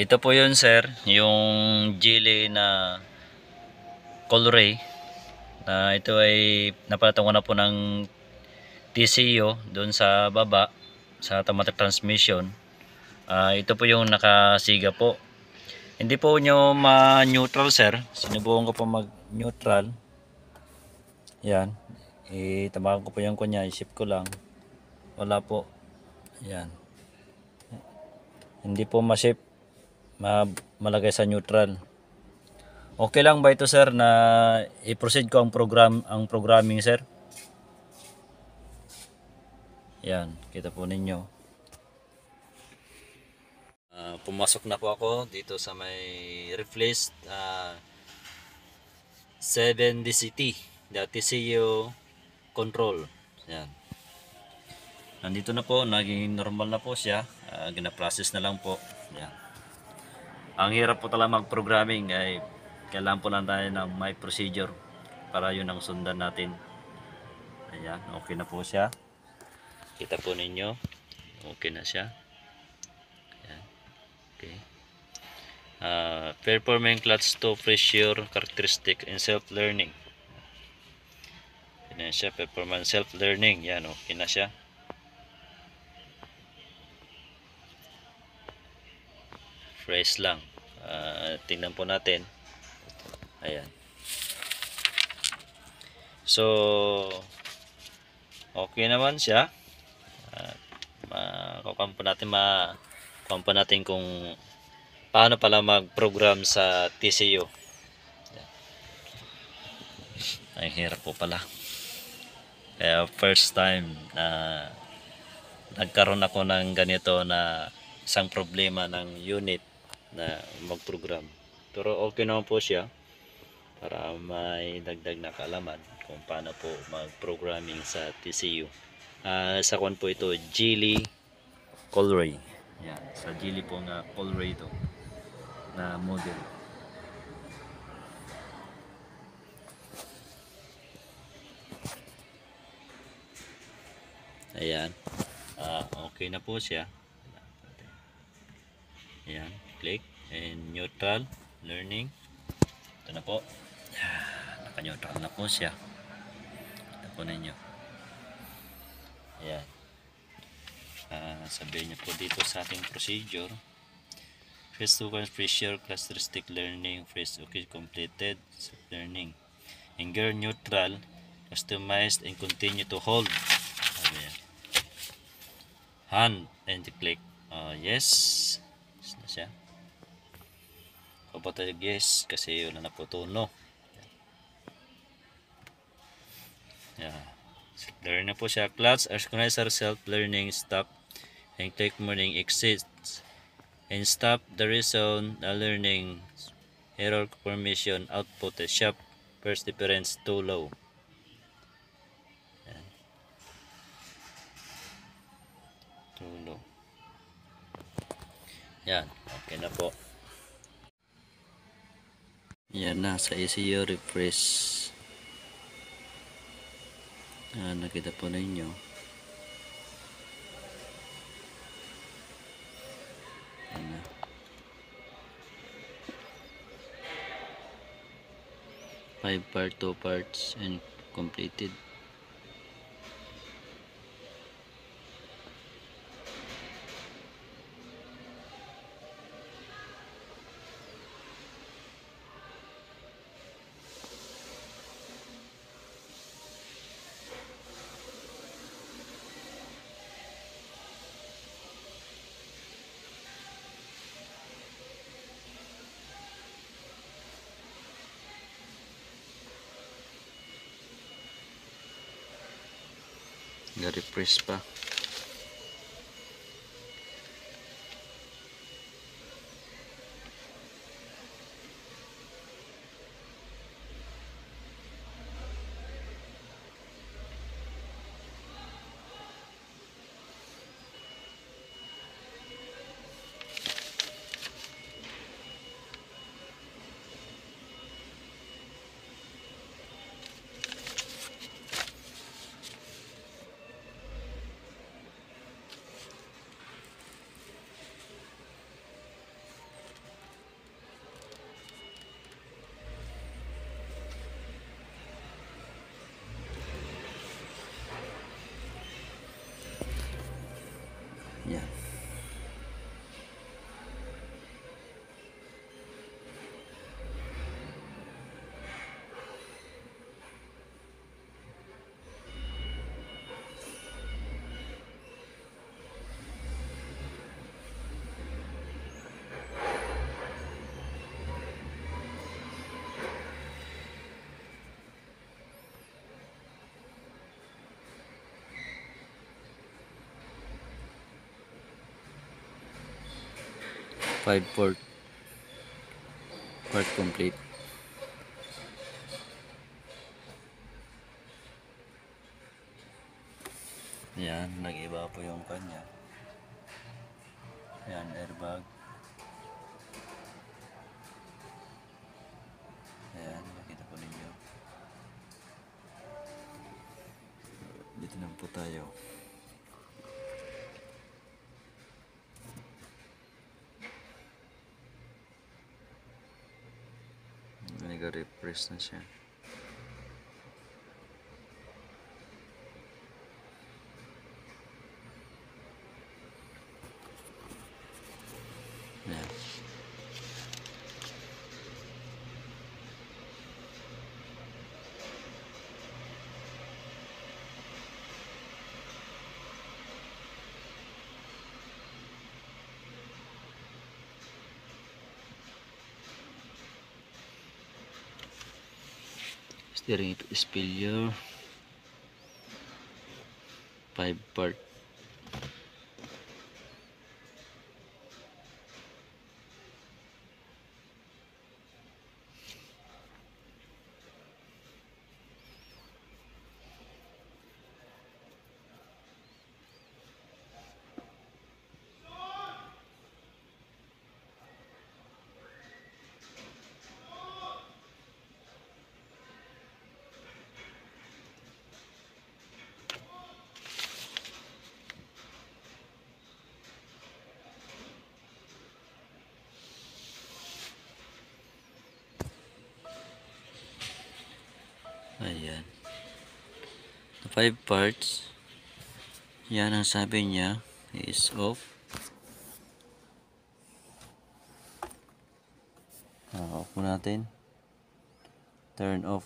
Ito po yun sir, yung jelly na Colray na ito ay napalitan ko na po ng TCU doon sa baba sa automatic transmission. Ah, ito po yung nakasiga po. Hindi po nyo ma-neutral sir. Sinubukan ko po mag-neutral. Yan. Itabakan ko po yung kunya. Isip ko lang. Wala po. Yan. Hindi po ma-shape ma malagay sa neutral. Okay lang ba ito sir na i-proceed ko ang program ang programming sir? Yan, kita po ninyo. Ah, pumasok na po ako dito sa may replaced uh, 7 DCT, the TCU control. Yan. Nandito na po, naging normal na po siya. Uh, gina-process na lang po. Yan ang hirap po talaga mag-programming ay kailangan po lang tayo ng may procedure para yun ang sundan natin. Ayan okay na po siya. Kita po ninyo okay na siya. Ayan. okay. Uh, performing clutch to pressure characteristic and self-learning. Yan siya performance self-learning. Yan okay na siya. Fresh lang. Uh, tingnan po natin ayan. So okay naman siya. Uh, makukuha po natin ma po natin kung paano pala mag program sa TCU ay hirap po pala. Kaya first time na nagkaroon ako ng ganito na isang problema ng unit na mag-program. Pero okay naman po siya para may dagdag na kaalaman kung paano po mag-programming sa TCU. Uh, sa kwan po ito, Geely Colray. Yan, sa Geely po nga Colray ito na model. Ayan. Uh, okay na po siya. Ayan click and neutral learning ito na po naka neutral na po siya. Ito po ninyo. Ayan. Uh, sabihin nyo po dito sa ating procedure. First to pressure characteristic learning. First okay completed. Learning. Anger neutral customized and continue to hold. Ayan. hand and click. Uh, yes. Na siya. Kapatid yes kasi wala na po tono. Yeah. Learn na po siya. Class synchronizer self-learning stop and click morning exists and stop the reason the learning error confirmation output the sharp first difference too low. Yan. Too low. Yan. Okay na po. Yan na sa ECU refresh. Ah, nakita po ninyo. Na. Five part, two parts and completed. Na-refresh pa Yeah. 5 port part complete. Yan nag-iba po yung kanya. Yan airbag. Ayan nakita po ninyo. Dito na po tayo nag-refresh na siya Ayan. Steering ito is failure 5 part 5 parts. Yan ang sabi niya is off. Uh, off po natin. Turn off.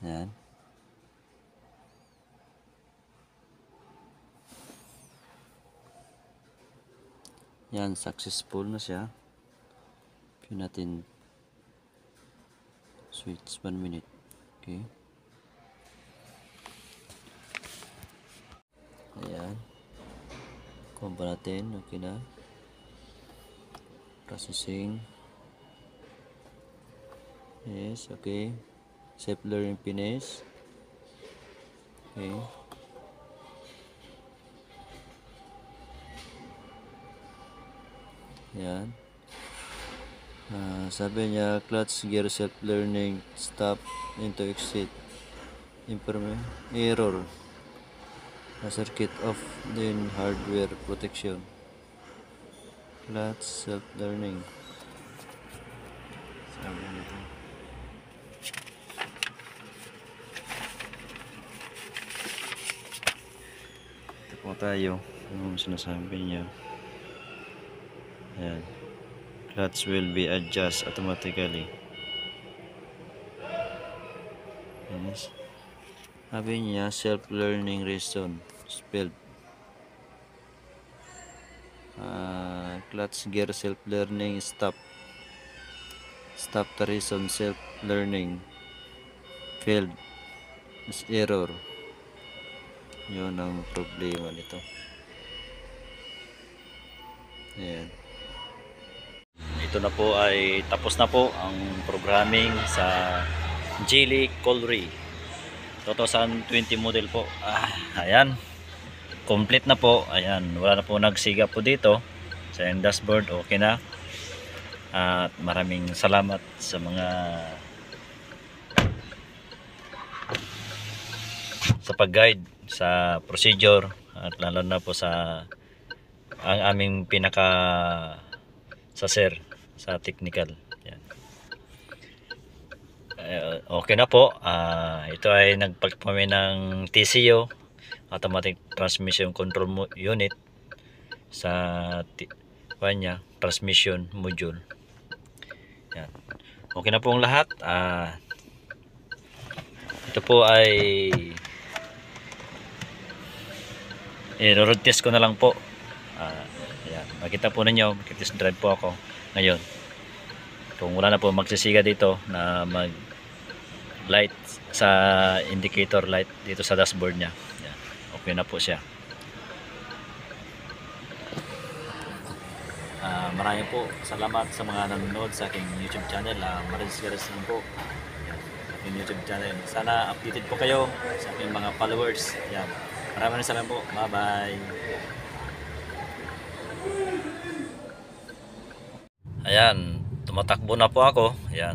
Yan. Yan successful na siya. Pin natin. Switch 1 minute okay. Ayan. Kompa natin? Okay na. Processing. Yes okay. Safe learning finish. Okay. Yan Ah, sabi niya, clutch gear self-learning, stop into exit. Error. A circuit off din hardware protection. Clutch self-learning. Sabi nito. Ito po tayo. Ano yung sinasabi niya. Ayan clutch will be adjust automatically. Yes. sabi niya self-learning reason spelled. Uh, clutch gear self-learning stop. Stop the reason self-learning. Failed. Is error. Yun ang problema nito. Ayan ito na po ay tapos na po ang programming sa Geely Colry 2020 model po. Ah, ayan. Complete na po. Ayan wala na po nagsiga po dito. Sa yung dashboard okay na. At maraming salamat sa mga sa pag-guide sa procedure at lalo na po sa ang aming pinaka sa sir sa technical. Yan. Uh, okay na po. Uh, ito ay nagpalit ng TCO, Automatic Transmission Control Unit sa kanya, transmission module. Yan. Okay na po ang lahat. Uh, ito po ay i-road test ko na lang po. Uh, Ayan. Makita po ninyo, makitest drive po ako ngayon. Kung wala na po magsisiga dito na mag light sa indicator light dito sa dashboard niya. Ayan. Okay na po siya. Ah, maraming po salamat sa mga nanonood sa aking YouTube channel. Uh, Marins Gares lang po. Yan, aking YouTube channel. Sana updated po kayo sa aking mga followers. Yan. Maraming salamat po. Bye-bye. Ayan, tumatakbo na po ako. Ayan,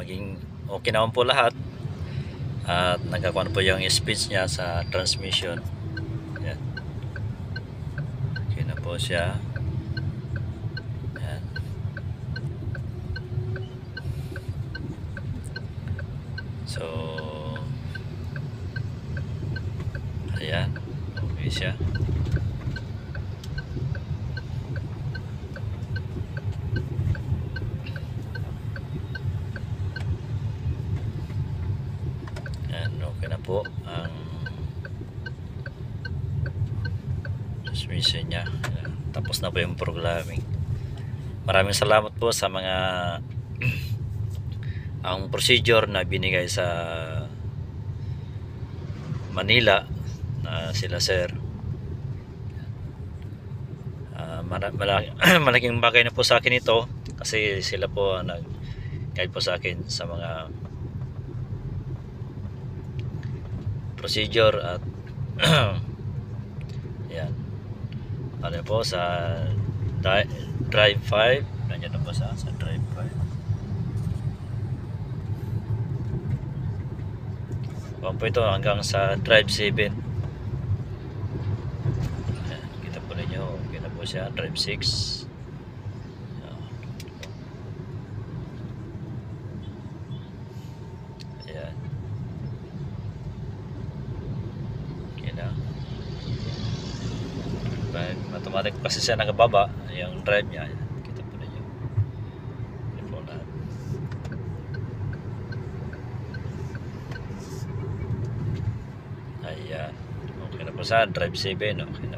maging okay naman po lahat. At nagkakuha na po yung speech niya sa transmission. Ayan. Okay na po siya. Ayan. So, ayan. Okay siya. Ayan, okay na po ang transmission niya. Tapos na po yung programming. Maraming salamat po sa mga ang procedure na binigay sa Manila na sila sir. Ah, mara- malaki- malaking bagay na po sa akin ito kasi sila po ang nag-guide po sa akin sa mga procedure at ano po sa dri- drive 5 nandiyan na po sa, sa drive 5 Kuwan po ito hanggang sa drive 7 Ayan, kita po ninyo na po siya drive 6 Ayan. Okay na. Automatic kasi siya nakababa yung drive niya. Ayan, Kita po ninyo. Yan po lahat. Ayan. Okay na po sa drive 7. Okay na